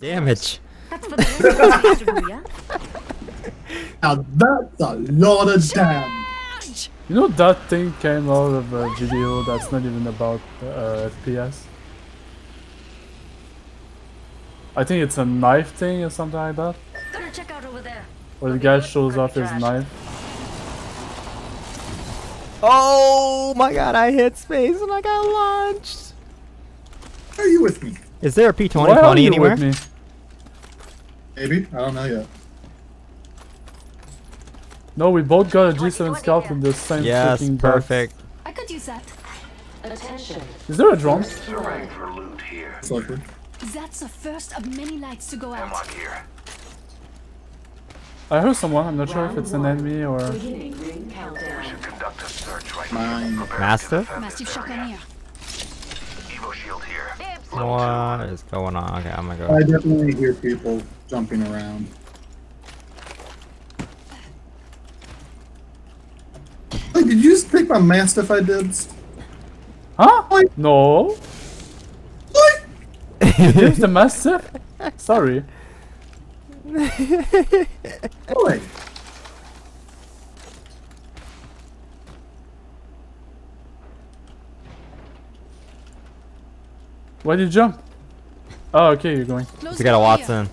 damage. That's for the rest of yeah? Now that's a lot of damage. You know that thing came out of a video that's not even about uh, FPS? I think it's a knife thing or something like that. Gonna check out over there. Where the guy shows off his knife. Oh my god, I hit space and I got launched. Are you with me? Is there a P20 Why are pony you anywhere? with me? Maybe. I don't know yet. No, we both got a G7 Scout in the same Yes, freaking box. perfect. I could use that. Attention. Is there a drone? Ready for loot here. It's likely. That's the first of many lights to go out. I heard someone, I'm not sure if it's an enemy or... Beginning ring countdown. Should What is going on? Okay, I'm gonna go. I definitely hear people jumping around. Hey, did you just pick my mastiff I did? Huh? What? No? What? Here's the Mastiff? Sorry. Boy. Why did you jump? Oh, okay, you're going. Close We got a. Wattson.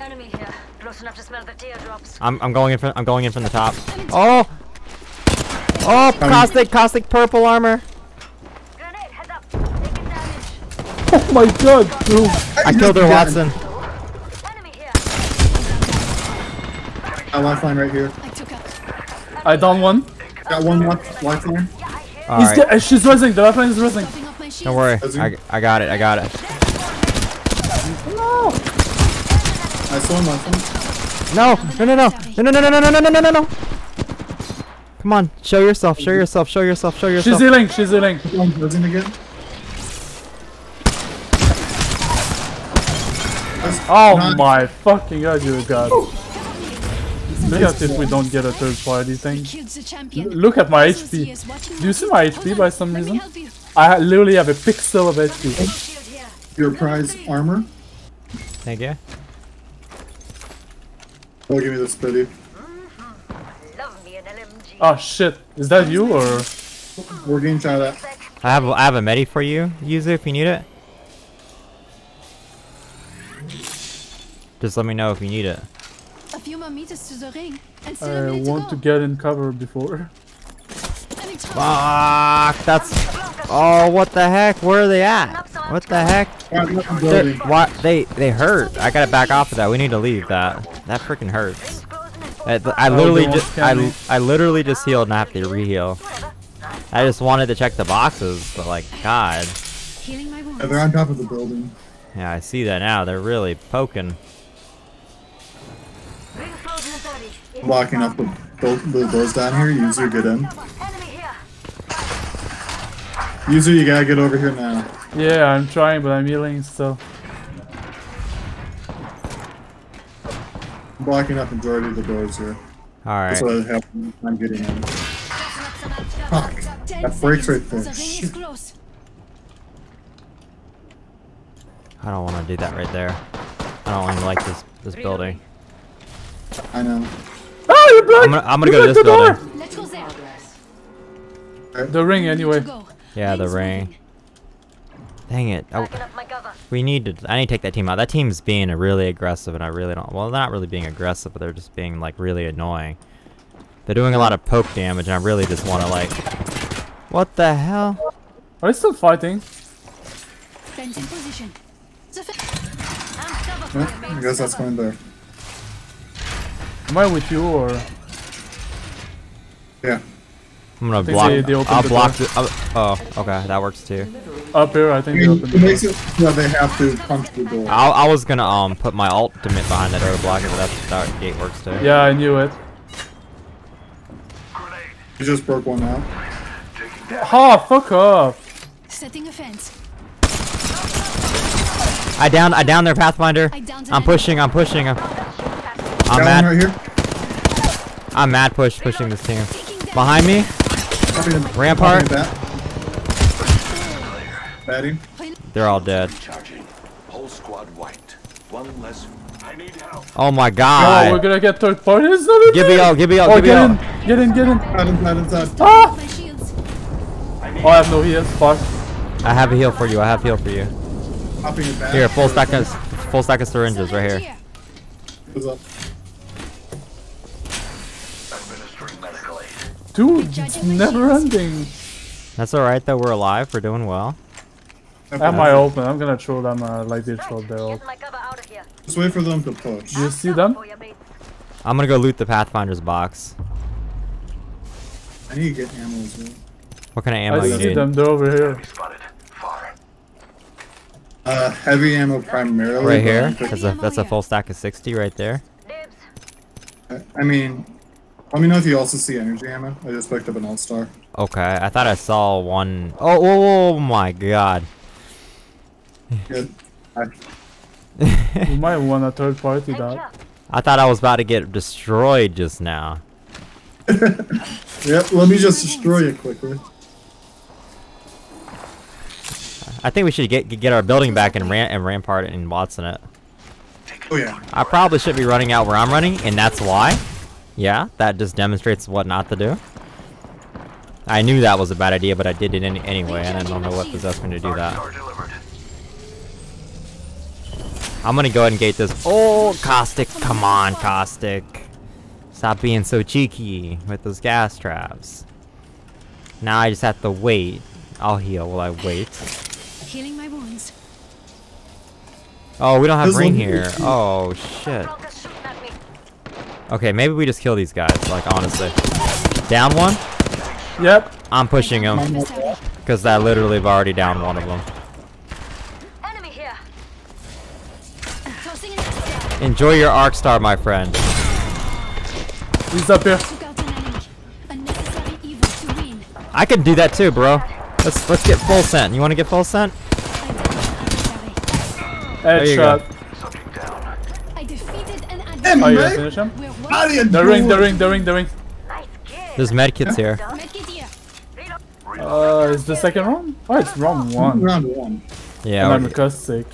Enemy here. Close enough to smell the teardrops. I'm I'm going in from I'm going in from the top. Oh! Oh, caustic, caustic purple armor. Grenade, heads up. Taking damage. Oh my god, bro. I killed her, Wattson. Enemy here. Got lifeline right here. I took out. I down one. Got one left lifeline. He's Alright, de- uh, she's rising, the lifeline is rising. Topping off my shield. don't worry. I, I got it, I got it. No. I saw lifeline. No! No, no, no! No, no, no, no, no, no, no, no, no, no! Come on, show yourself, show yourself, show yourself, show yourself. She's healing, she's healing. One buzzing again. Oh Nice. my fucking god, you god. Look at if we don't get a third party thing. Killed the champion. Look at my HP. Do you see my HP by some reason? I literally have a pixel of HP. Your prize armor. Thank you. Oh, give me this pity. Love me an LMG. Oh shit, is that you or? We're getting shot at. I have I have a medi for you, use it if you need it. Just let me know if you need it. A few more meters to the ring. And still I a want to to get in cover before. Fuck, that's. Oh, what the heck? Where are they at? What the heck? They're- What? They they hurt. I gotta back off of that. We need to leave that. That freaking hurts. I, I oh, literally they just I. I literally just healed and I have to re-heal. I just wanted to check the boxes, but like, God. healing my wounds. Yeah, they're on top of the building. Yeah, I see that now. They're really poking. Ring frozen at 30. Blocking up the, both the doors down here. User, get in. User, you gotta get over here now. Yeah, I'm trying, but I'm healing still. Blocking up majority of the doors here. Alright. That's what happened. I'm getting in. Fuck. That breaks right there. The ring is Shit. I don't want to do that right there. I don't even like this this building. I know. Oh, you're black! I'm gonna I'm gonna go to this the door! building. Let's go there. The ring anyway. Yeah, the ring. Dang it. I, Backing up my cover. we need to. I need to take that team out. That team's being really aggressive, and I really don't. Well, they're not really being aggressive, but they're just being like really annoying. They're doing a lot of poke damage, and I really just want to like. What the hell? Are you still fighting? Ben's in position. I'm Yeah, I guess that's Cover. going there. Am I with you or? Yeah. I'm gonna think block. they- they I'll the block. door. The, oh, oh, okay, that works too. Up here, I I think they mean, opened it the door. it yeah, they have to punch the door. I, I was gonna um put my ultimate behind that door to block it, but that's that gate works too. Yeah, I knew it. You just broke one out. Taking damage. Ha, fuck off! Setting a fence. I down. I down their pathfinder. I downed an I'm pushing. I'm pushing. I'm, I'm mad. right here. I'm mad. Push. Pushing this team. Behind me. Rampart. Copy. Batting. They're all dead. Whole squad wiped. One less. I need help. Oh my Oh, we're gonna get third party. It's not a Give me thing. all, give me all, Oh, give me get in, get in, get in. Inside, inside, inside. Ah! Oh, I have no heals. Fuck. I have a heal for you. I have heal for you. Popping it back. Here, full stack of full stack of syringes right here. What's up? Dude, it's never ending. That's all right though. We're alive. We're doing well. Am I open? I'm gonna throw them uh, like they throw their ult. my cover out of here. Just wait for them to push. Do you see them? For your mate. I'm gonna go loot the Pathfinder's box. I need to get ammo as well. What kind of ammo I you see need? them. They're over here. Enemy spotted. Far. Uh, heavy ammo primarily. Right here. I'm That's a that's a full stack of 60 right there. I mean, let me know if you also see energy ammo. I just picked up an all-star. Okay, I thought I saw one. Oh, oh, oh my god. Good. I, We might want a third party that. I thought I was about to get destroyed just now. yep, let me just destroy it quickly. I think we should get get our building back and ran and rampart it and Wattson it. Oh yeah. I probably should be running out where I'm running, and that's why. Yeah, that just demonstrates what not to do. I knew that was a bad idea, but I did it any anyway, and I don't know what possessed me to do that. I'm gonna go ahead and gate this. Oh, Caustic, come on, Caustic. Stop being so cheeky with those gas traps. Now I just have to wait. I'll heal while I wait. Healing my wounds. Oh, we don't have This ring here. Oh, shit. Fronters shooting at me. Okay, maybe we just kill these guys, like, honestly. Down one? Yep. I'm pushing them, Unnecessary. because I literally have already downed one of them. Enemy here. Tossing an extra. Enjoy your arc star, my friend. He's up here. Took out an enemy. Unnecessary evil to win. I can do that too, bro. Let's let's get full scent. You want to get full scent? I defeated an adversary. There you go. Headshot. Subject down. I defeated an Oh, you mate. finish him? How do you The ring, the ring, the ring, the ring. There's medkits here. medkit here. Uh, is the second round? Oh, it's round one. Round one. Yeah, And I'm we're- acoustic.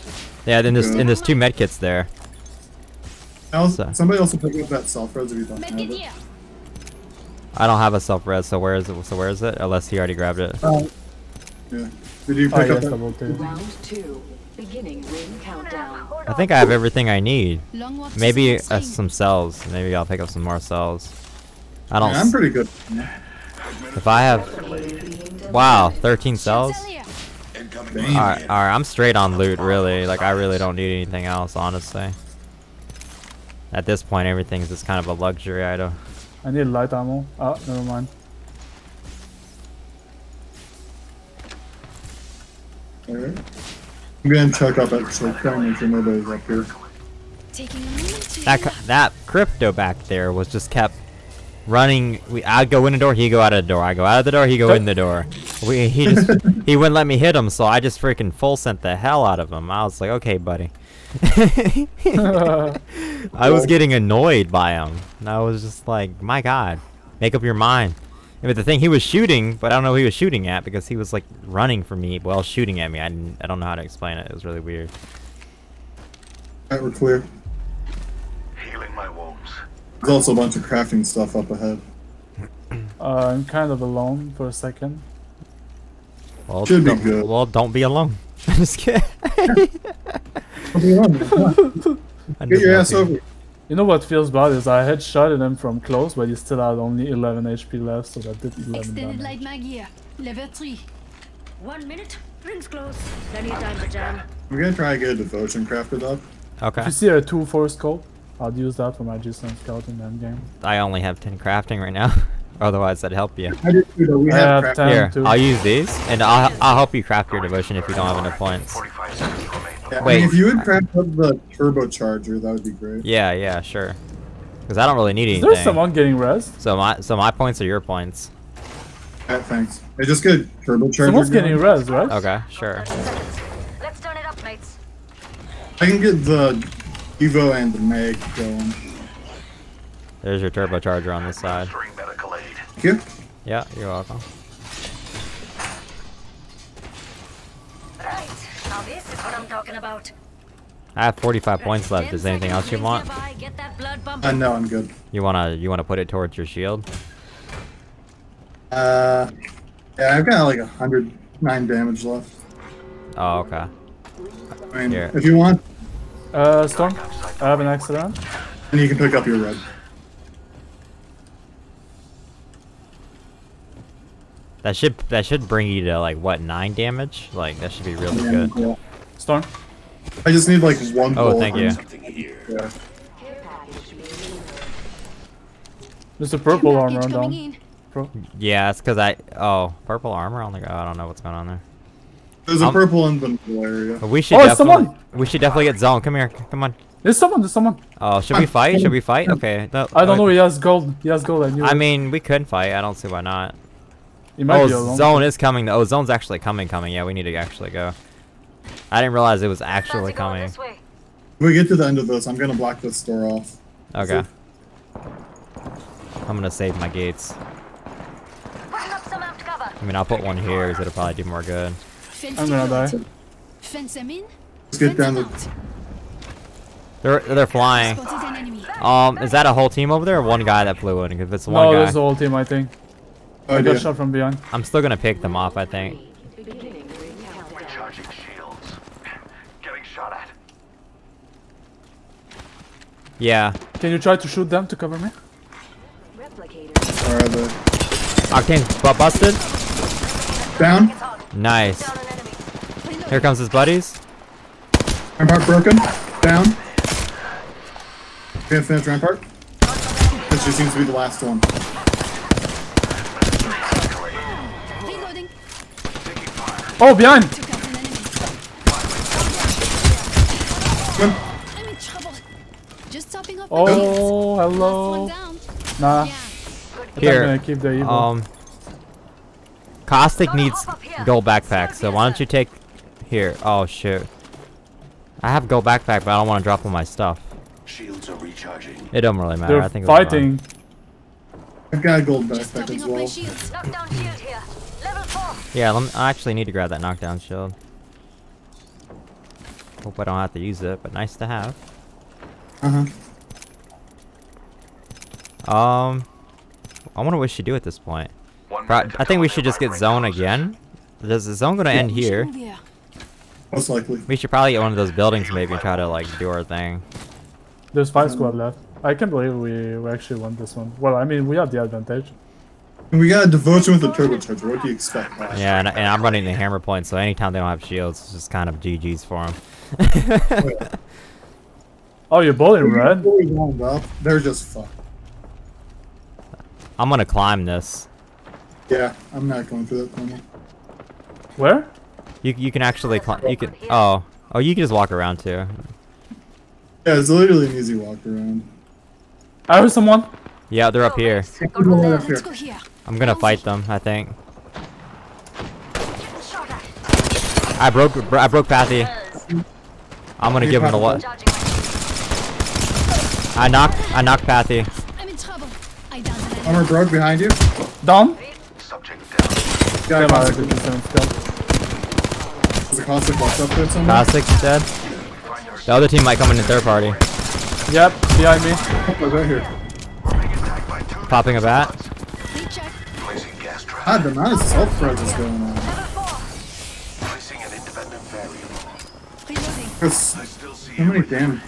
yeah. Then there's and there's two medkits there. Else, So- somebody also pick up that self res if you don't have it. I don't have a self res, so where is it? So where is it? Unless he already grabbed it. Uh, yeah. Did you Oh, pick yes, up that? double two. Round two. Beginning ring countdown. I think I have everything I need. Long walk to Maybe uh, some cells. Maybe I'll pick up some more cells. I don't. Yeah, I'm pretty good. if I have, wow, 13 cells. Cell here. Damn. All right, all right. I'm straight on loot, really. Like I really don't need anything else, honestly. At this point, everything's just kind of a luxury item. I need light ammo. Oh, never mind. Alright. I'm gonna check up actually, try and make sure nobody's up here. Taking a moment to That that crypto back there was just kept running. We I'd go in the door, he go out of the door. I go out of the door, he go in the door. We he just he wouldn't let me hit him, so I just freaking full sent the hell out of him. I was like, okay, buddy. I was getting annoyed by him. I was just like, my god, make up your mind. And But the thing, he was shooting, but I don't know who he was shooting at because he was like running for me while shooting at me. I, didn't, I don't know how to explain it. It was really weird. Alright, we're clear. Healing my wounds. There's also a bunch of crafting stuff up ahead. Uh, I'm kind of alone for a second. Well, Should be don't- good. Well, don't be alone. I'm just kidding. Get I'm just your ass messing. over. You know what feels bad is I headshotted him from close, but he still had only 11 HP left, so that did 11 Extended light damage. mag here. Level 3. One minute. Rings close. Plenty of time for jam. I'm gonna try and get a devotion crafted up. Okay. If Okay. you see a 2-4 scope, I'll use that for my G-Stone scouting endgame. I only have 10 crafting right now. Otherwise, that'd help you. I did too, though. We I have have craft- 10 Here, too. I'll use these, and I'll I'll help you craft your devotion if you don't have enough points. 45 seconds remain. Yeah, I Wait. mean, if you would craft up the turbocharger, that would be great. Yeah, yeah, sure. Because I don't really need Is anything. there someone getting res? So my so my points are your points. Alright, thanks. I just get a turbocharger. Someone's getting going. res, right? Okay, sure. Let's turn it up, mates. I can get the Evo and the Meg going. There's your turbocharger on this side. Administering. Thank you. Yeah, you're welcome. Talking about. I have 45 points left. Is there anything else you want? Get that blood Uh, pumping. no, I'm good. You wanna you wanna put it towards your shield? Uh, yeah, I've got like a hundred nine damage left. Oh, okay. I mean, Here. if you want, Uh, Storm, I have an accident. And you can pick up your red. That should that should bring you to like what nine damage? Like that should be really Yeah, good. yeah. Storm. I just need like one. Oh, bullet. thank you. Yeah. Care package being delivered. There's a purple armor package down. coming in. Yeah, it's because I oh purple armor. I don't think I don't know what's going on there. There's a Um, purple invincible area. We should Oh, definitely someone! we should definitely get zone. Come here, come on. There's someone, there's someone. Oh, should we fight? Should we fight? Okay. No, I don't know, he has gold. He has gold, I knew I it. mean, we could fight. I don't see why not. He might Oh, be zone is coming. Oh, zone's actually coming. Coming. Yeah, we need to actually go. I didn't realize it was actually coming. When we get to the end of this, I'm gonna block this door off. Okay. I'm gonna save my gates. Putting up some amped cover. I mean, I'll put one here because it'll probably do more good. Fence I'm gonna die. Fence them in. Let's get down them the. They're they're flying. Spotted an enemy. Um, is that a whole team over there or one guy that flew in? If it's one No, guy, there's the whole team, I think. Oh, I got shot from behind. I'm still gonna pick them off. I think. Beginning ring countdown. Recharging shields. Getting shot at. Yeah. Can you try to shoot them to cover me? Replicator. Alright, the Octane bu- busted. down. Nice. Down an enemy. Reload. Here comes his buddies. Rampart broken. Down. Can't finish Rampart. This just seems to be the last one. Reloading. Oh, behind! Took out an enemy. Come. I'm in trouble. Just topping off. my Oh, shields. Last hello. one down. Nah, Yeah. I'm Here. gonna keep the evil. Um. Caustic needs gold backpack, so why don't you take here? Oh shoot. I have gold backpack, but I don't want to drop all my stuff. Shields are recharging. It don't really matter. They're I think it'll fighting. I've got a gold backpack as well. Yeah, let me, I actually need to grab that knockdown shield. Hope I don't have to use it, but nice to have. Uh huh. Um, I wonder what we should do at this point. Pro- I think we should just get zone again. Is the zone gonna end here? move here. Most likely. We should probably get one of those buildings maybe and try to like do our thing. There's five squad left. I can't believe we, we actually won this one. Well, I mean, we have the advantage. And we got a devotion with a turbocharger. What do you expect? Boss? Yeah, and, and I'm running the hammer point, so anytime they don't have shields, it's just kind of GG's for them. Oh, you're both in red? Before we warmed up, they're just fucked. I'm gonna climb this. Yeah, I'm not going through that tunnel. Where? You you can actually climb. You can. Oh oh, you can just walk around too. Yeah, it's literally an easy walk around. I heard someone. Yeah, they're up here. Go to there. Let's go here. I'm gonna fight them. I think. Getting shot at. I broke bro- I broke Pathy. I'm gonna give him the what? I knocked I knocked Pathy. I'm in trouble. I downed. Armor broke behind you. Down? Subject down. Got a Come the. There's a caustic box up there somewhere. Caustic's dead. The other team might come in the third party. Yep, behind me. Right here. Being attacked by two Popping a bat. God, the amount of self is going on. Level four. Placing an independent variable. Reloading. There's I still see so many everything.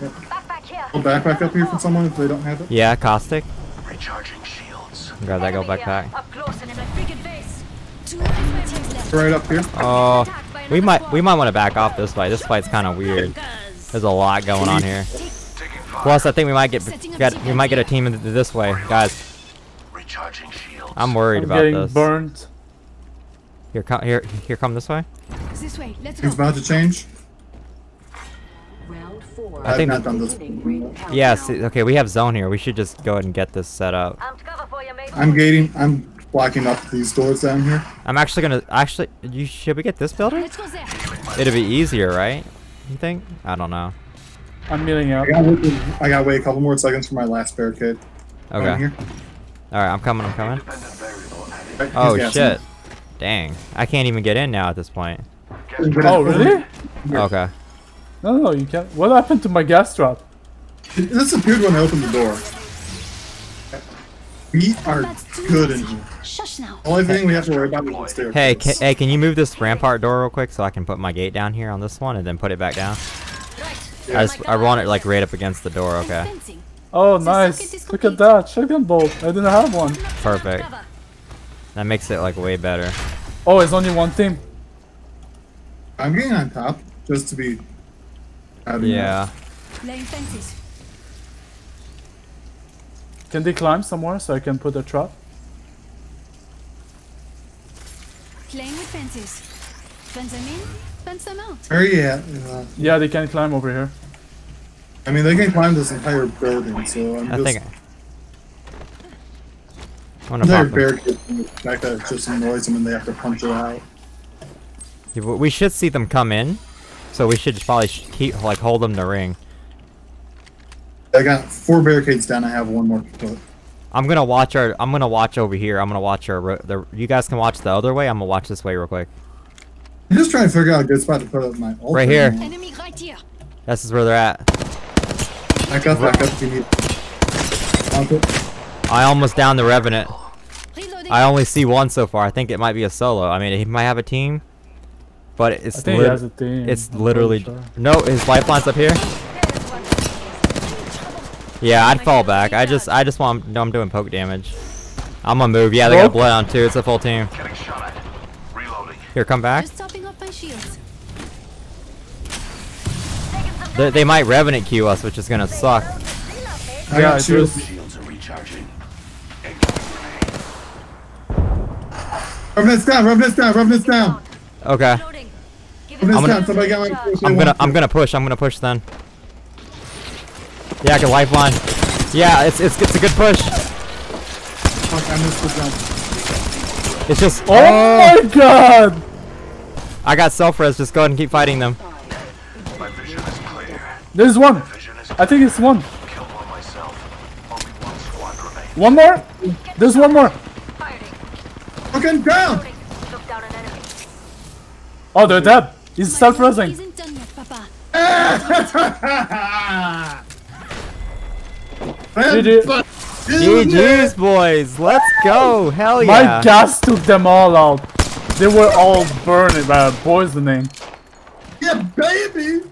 damn. Backpack backpack up here for someone if they don't have it. Yeah, Caustic. Recharging shields. Grab that gold Enemy here. backpack. Up close and in my freaking face. Two enemy teams left. Right up here. Oh, we might we might want to back off this fight. This fight's kind of weird. There's a lot going on here. Plus, I think we might get get we might get a team in this way, guys. Recharging shields. I'm worried I'm about getting this. burnt. Here, come here, here, come this way. This way. Let's Things go. about to change. Round four. I think I've not done this. Beginning ring countdown. Yes. okay, we have zone here. We should just go ahead and get this set up. Amped cover for you, mate. I'm gating. I'm blocking up these doors down here. I'm actually gonna actually. You should we get this building? Let's go there. It'll be easier, right? You think? I don't know. I'm meeting up. I got. I got to wait a couple more seconds for my last barricade. Down Okay. Here. All right, I'm coming. I'm coming. Independent variable added. Right, he's Oh gassing. shit! Dang, I can't even get in now at this point. Oh, really? Okay. No, no, you can't. What happened to my gas trap? It disappeared when I opened the door. We are good in here. Shush now. Only thing we have to worry about is the stairs. Hey, ca hey, can you move this rampart door real quick so I can put my gate down here on this one and then put it back down? Right. I just I want it like right up against the door. Okay, fencing. Oh, The nice. circuit Look at that. Shotgun bolt. I didn't have one. perfect. That makes it like way better. Oh, it's only one team. I'm getting on top just to be. Yeah. Laying. Can they climb somewhere so I can put a trap? Playing with fences. Fence them in, fence them out. that. Where are you at? Uh, Yeah, they can climb over here. I mean, they can climb this entire building, so I'm I just. think. I- I'm gonna entire pop them. barricade from the fact that it just annoys them and they have to punch it out. Yeah, but We should see them come in, so we should just probably keep like hold them to ring. I got four barricades down. I have one more to put. I'm gonna watch our. I'm gonna watch over here. I'm gonna watch our. The you guys can watch the other way. I'm gonna watch this way real quick. I'm just trying to figure out a good spot to put up my ult Right here. now. Enemy right here. This is where they're at. Back up, back up if you need. I almost downed the revenant. I only see one so far. I think it might be a solo. I mean, he might have a team, but it's think he lit- has a team. it's I'm literally sure. no. His lifeline's up here. Yeah, I'd fall back. I just I just want no. I'm doing poke damage. I'm gonna move. Yeah, they got blood on too. It's a full team. Getting shot at. Reloading. Here, come back. They, they might revenant queue us, which is gonna suck. I Yeah, got it shields. is. Shields are recharging. Revenant's down, Revenant's down, Revenant's down. Okay. Loading. Revenant's gonna- down. Somebody got my. I'm gonna I'm gonna push. I'm gonna push then. Yeah, I can lifeline. Yeah, it's it's it's a good push. Fuck, I missed the jump. It's just Oh, oh! my god! I got self res. Just go ahead and keep fighting them. My vision is clear. There's one. I think it's one. killed one myself. Only one squad remains. One more. There's one more. Fucking down. Down. Oh, they're dead. He's My self work resing. Isn't done yet, Papa. GG. GG's boys. Let's go. Hell yeah. My yeah. gas took them all out. They were all burning, uh, poisoning. Yeah, baby.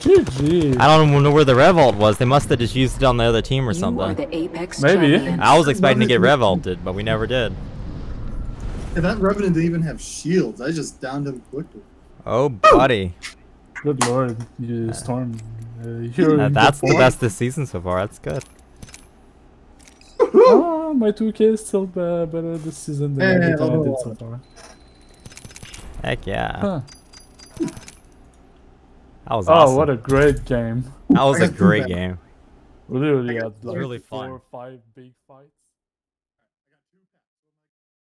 GG. I don't even know where the revolt was. They must have just used it on the other team or You something. the Apex Maybe. champions. I was expecting to get revolted, but we never did. Yeah, that Revenant didn't even have shields. I just downed him quickly. Oh, buddy. Good lord, you storm. Uh, you're Uh, that's good the best this season so far. That's good. Ah, my 2K is still better this season than Yeah, everything I did oh. so far. Heck yeah. Huh. That was Oh, awesome. what a great game. that was a great game. We literally had like really four fun. or five big fights.